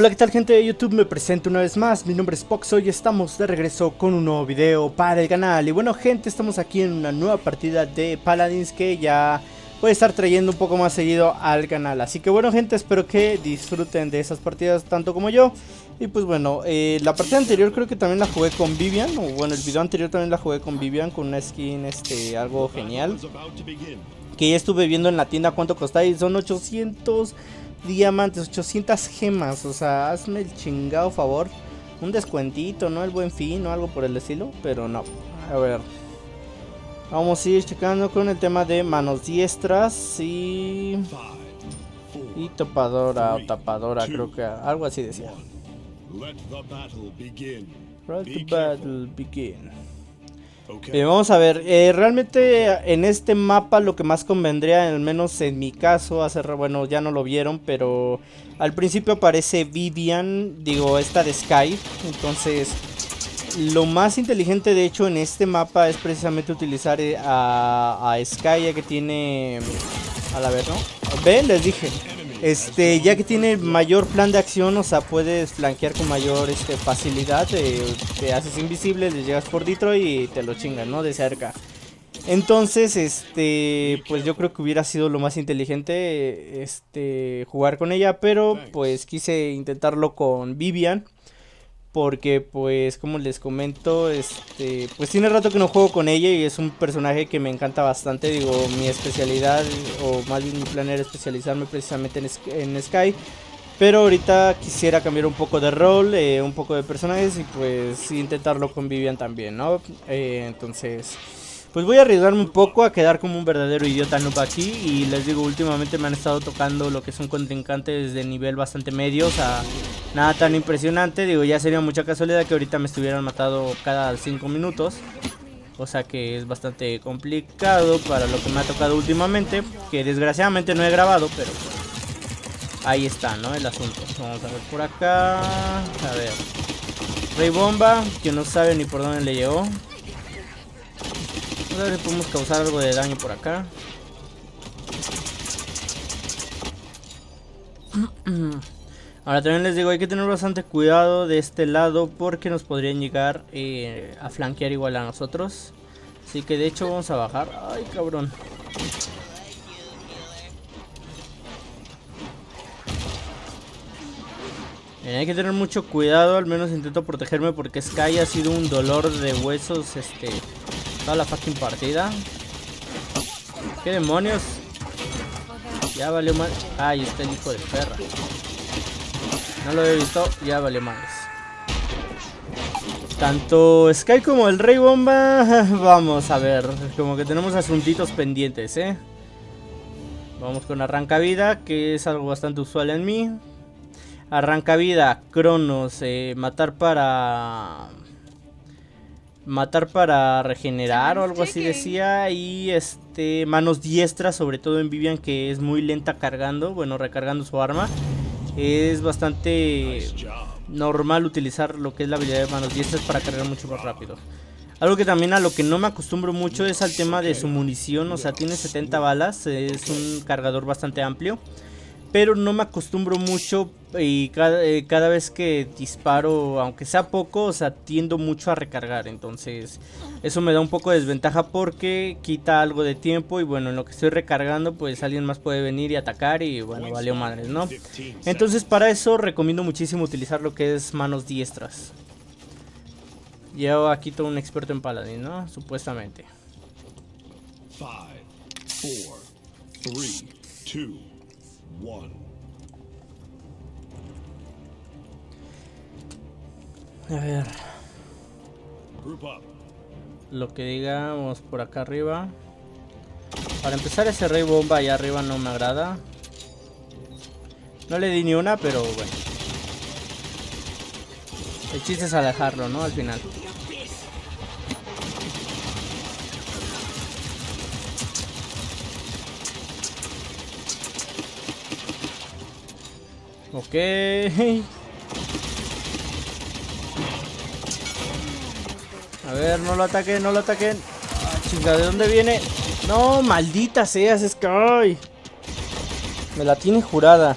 Hola, ¿qué tal gente de YouTube? Me presento una vez más, mi nombre es Poxo y estamos de regreso con un nuevo video para el canal. Y bueno gente, estamos aquí en una nueva partida de Paladins que ya voy a estar trayendo un poco más seguido al canal. Así que bueno gente, espero que disfruten de esas partidas tanto como yo. Y pues bueno, eh, la partida anterior creo que también la jugué con Vivian O bueno, el video anterior también la jugué con Vivian con una skin este, algo genial Que ya estuve viendo en la tienda cuánto costaba y son 800 diamantes, 800 gemas. O sea, hazme el chingado favor. Un descuentito, ¿no? El buen fin o algo por el estilo. Pero no. A ver. Vamos a ir checando con el tema de manos diestras y... Y topadora o tapadora, creo que algo así decía. Let the battle begin. Vamos a ver, eh, realmente en este mapa lo que más convendría, al menos en mi caso, hacer, bueno, ya no lo vieron, pero al principio aparece Vivian, digo, esta de Sky, entonces lo más inteligente de hecho en este mapa es precisamente utilizar eh, a, Sky, ya que tiene, a la vez, ¿no? Ven, les dije, este, ya que tiene mayor plan de acción, o sea, puedes flanquear con mayor este, facilidad. te haces invisible, le llegas por Detroit y te lo chingan, ¿no? De cerca. Entonces, este, pues yo creo que hubiera sido lo más inteligente, este, jugar con ella, pero pues quise intentarlo con Vivian porque pues como les comento, este, pues tiene rato que no juego con ella y es un personaje que me encanta bastante, digo, mi especialidad o más bien mi plan era especializarme precisamente en, Sky, pero ahorita quisiera cambiar un poco de rol, eh, un poco de personajes y pues intentarlo con Vivian también, ¿no? Eh, entonces... Pues voy a arriesgarme un poco a quedar como un verdadero idiota noob aquí. Y les digo, últimamente me han estado tocando lo que son contrincantes de nivel bastante medio O sea, nada tan impresionante Digo, ya sería mucha casualidad que ahorita me estuvieran matado cada 5 minutos O sea que es bastante complicado para lo que me ha tocado últimamente Que desgraciadamente no he grabado, pero ahí está, ¿no? El asunto Vamos a ver por acá A ver Rey Bomba, que no sabe ni por dónde le llegó a ver si podemos causar algo de daño por acá. Ahora también les digo, hay que tener bastante cuidado de este lado porque nos podrían llegar eh, a flanquear igual a nosotros. Así que de hecho vamos a bajar. Ay, cabrón. hay que tener mucho cuidado, al menos intento protegerme porque Sky ha sido un dolor de huesos este toda la fucking partida. ¿Qué demonios? Ya valió mal. Ay, está el hijo de perra. No lo he visto, ya valió mal. Tanto Sky como el Rey Bomba, vamos a ver, como que tenemos asuntitos pendientes, ¿eh? Vamos con Arranca Vida, que es algo bastante usual en mí. Arranca Vida, Cronos, eh, matar para matar para regenerar o algo así decía y este manos diestras sobre todo en Vivian que es muy lenta cargando bueno recargando su arma es bastante normal utilizar lo que es la habilidad de manos diestras para cargar mucho más rápido. Algo que también a lo que no me acostumbro mucho es al tema de su munición o sea tiene 70 balas es un cargador bastante amplio pero no me acostumbro mucho y eh, cada, vez que disparo, aunque sea poco, o sea, tiendo mucho a recargar, entonces eso me da un poco de desventaja porque quita algo de tiempo y bueno, en lo que estoy recargando pues alguien más puede venir y atacar y bueno, valió madres, ¿no? Entonces para eso recomiendo muchísimo utilizar lo que es manos diestras. Llevo aquí todo un experto en paladín, ¿no? Supuestamente. 5, 4, 3, 2, a ver. Lo que digamos por acá arriba. Para empezar ese rey bomba allá arriba no me agrada. No le di ni una, pero bueno. El chiste es alejarlo, ¿no? Al final. Ok. A ver, no lo ataquen, no lo ataquen. Ah, chinga, ¿de dónde viene? No, maldita sea, Sky. Me la tiene jurada.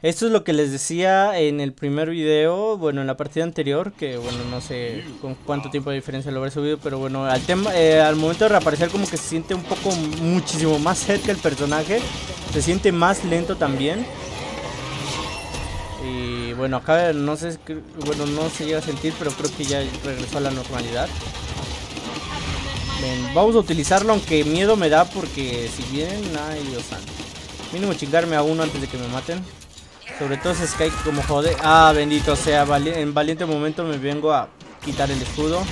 Esto es lo que les decía en el primer video, bueno, en la partida anterior, que bueno, no sé con cuánto tiempo de diferencia lo habré subido, pero bueno, al tema, eh, al momento de reaparecer como que se siente un poco muchísimo más cerca el personaje, se siente más lento también. Y bueno, acá no sé, bueno, no se llega a sentir, pero creo que ya regresó a la normalidad. vamos a utilizarlo, aunque miedo me da porque si vienen, ay Dios santo. Mínimo chingarme a uno antes de que me maten. Sobre todo ese Sky como jode. Ah, bendito sea. en valiente momento me vengo a quitar el escudo.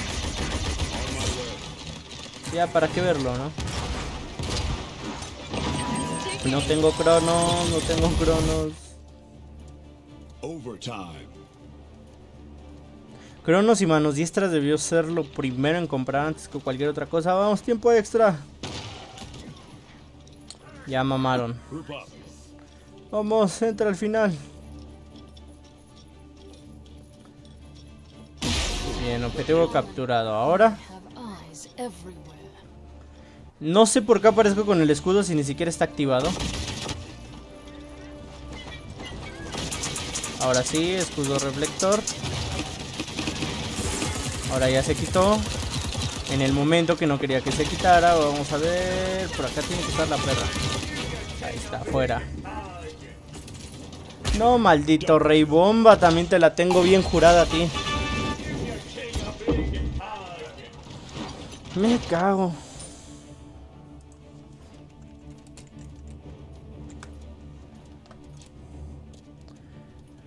Ya, ¿para qué verlo, no? No tengo cronos, no tengo cronos. Cronos y manos diestras debió ser lo primero en comprar antes que cualquier otra cosa. Vamos, tiempo extra. Ya mamaron. Vamos, entra al final. Bien, objetivo capturado. Ahora. No sé por qué aparezco con el escudo si ni siquiera está activado. Ahora sí, escudo reflector. Ahora ya se quitó. En el momento que no quería que se quitara. Vamos a ver. Por acá tiene que estar la perra. Ahí está, afuera. No, maldito rey bomba, también te la tengo bien jurada a ti. Me cago.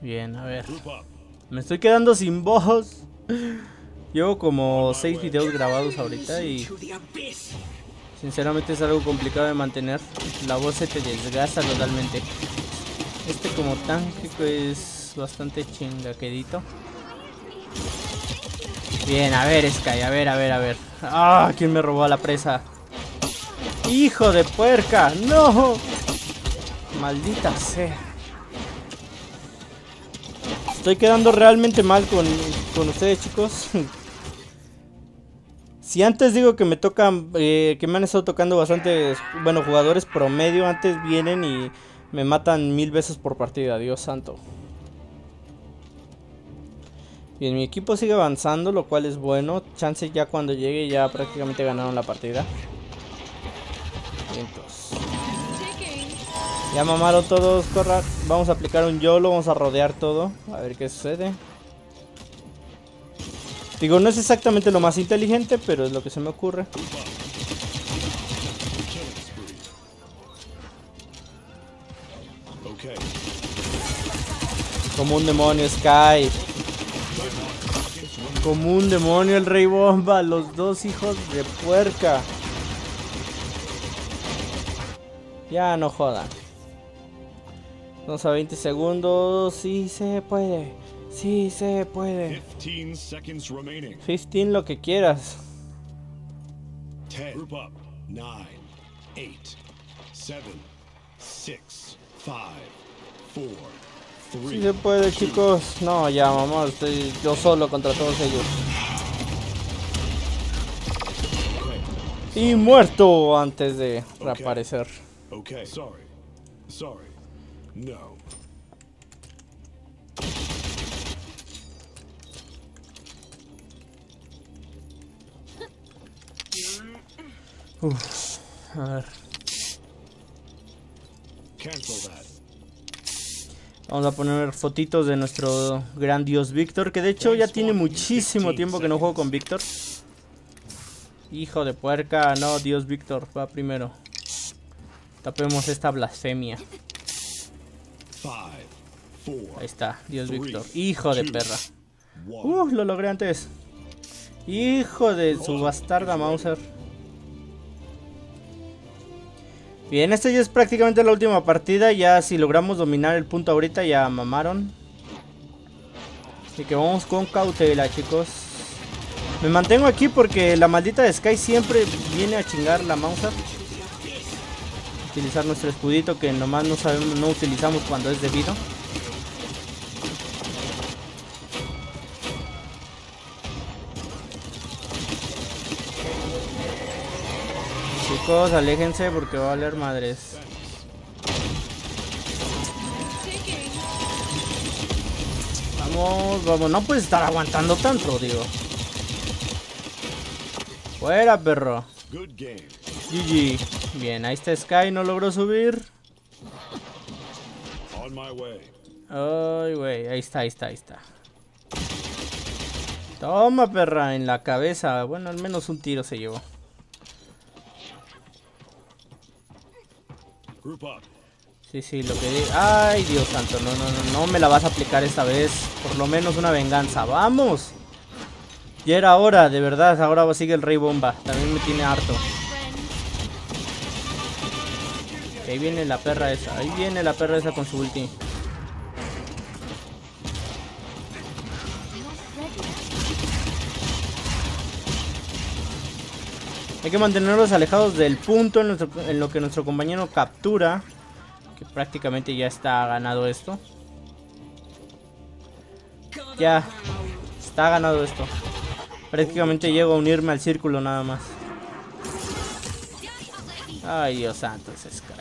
Bien, a ver. Me estoy quedando sin voz. Llevo como 6 videos grabados ahorita y... Sinceramente es algo complicado de mantener. La voz se te desgasta totalmente. Este como tanque es bastante chingaquedito. Bien, a ver Sky, a ver, a ver, a ver. Ah, ¿quién me robó la presa? ¡Hijo de puerca! ¡No! Maldita sea. Estoy quedando realmente mal con, con ustedes, chicos. si antes digo que me tocan, eh, que me han estado tocando bastantes, bueno, jugadores promedio, antes vienen y me matan mil veces por partida, Dios santo. Bien, mi equipo sigue avanzando, lo cual es bueno. Chance ya cuando llegue ya prácticamente ganaron la partida. Vientos. Ya mamaron todos, corra. Vamos a aplicar un YOLO, vamos a rodear todo. A ver qué sucede. Digo, no es exactamente lo más inteligente, pero es lo que se me ocurre. Como un demonio, Sky. Como un demonio el rey bomba. Los dos hijos de puerca. Ya no jodan. Vamos a 20 segundos. Sí se puede. Sí se puede. 15 lo que quieras. 10, 9, 8, 7, 6, 5, 4, si se puede, chicos. No, ya, mamá, estoy yo solo contra todos ellos. Y muerto antes de reaparecer. Okay. Sorry. Sorry. No. Uf, a ver. Cancel that. Vamos a poner fotitos de nuestro gran dios Víctor, que de hecho ya tiene muchísimo tiempo que no juego con Víctor. Hijo de puerca, no, dios Víctor, va primero. Tapemos esta blasfemia. Ahí está, dios Víctor. Hijo de perra. Uh, lo logré antes. Hijo de su bastarda Mauser. Bien, esta ya es prácticamente la última partida. Ya si logramos dominar el punto ahorita, ya mamaron. Así que vamos con cautela, chicos. Me mantengo aquí porque la maldita de Sky siempre viene a chingar la Mauser. Utilizar nuestro escudito que nomás no sabemos, no utilizamos cuando es debido. Chicos, aléjense porque va a valer madres. Vamos, vamos. No puedes estar aguantando tanto, digo. Fuera, perro. GG. Bien, ahí está Sky, no logró subir. Ay, güey, ahí está, ahí está, ahí está. Toma, perra, en la cabeza. Bueno, al menos un tiro se llevó. Sí, sí, lo que... Ay, Dios santo, no, no, no, no me la vas a aplicar esta vez. Por lo menos una venganza. ¡Vamos! Ya era hora, de verdad. Ahora sigue el Rey Bomba. También me tiene harto. Ahí viene la perra esa. Ahí viene la perra esa con su ulti. Hay que mantenerlos alejados del punto en, lo que nuestro compañero captura. Que prácticamente ya está ganado esto. Ya. Está ganado esto. Prácticamente llego a unirme al círculo nada más. Ay, Dios santo, ese Sky.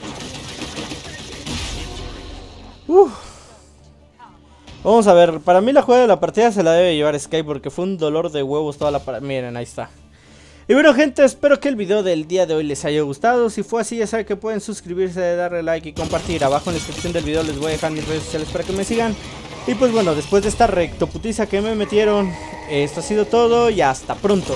Vamos a ver, para mí la jugada de la partida se la debe llevar Sky porque fue un dolor de huevos toda la partida. Miren, ahí está. Y bueno gente, espero que el video del día de hoy les haya gustado. Si fue así ya saben que pueden suscribirse, darle like y compartir. Abajo en la descripción del video les voy a dejar mis redes sociales para que me sigan. Y pues bueno, después de esta rectoputiza que me metieron, esto ha sido todo y hasta pronto.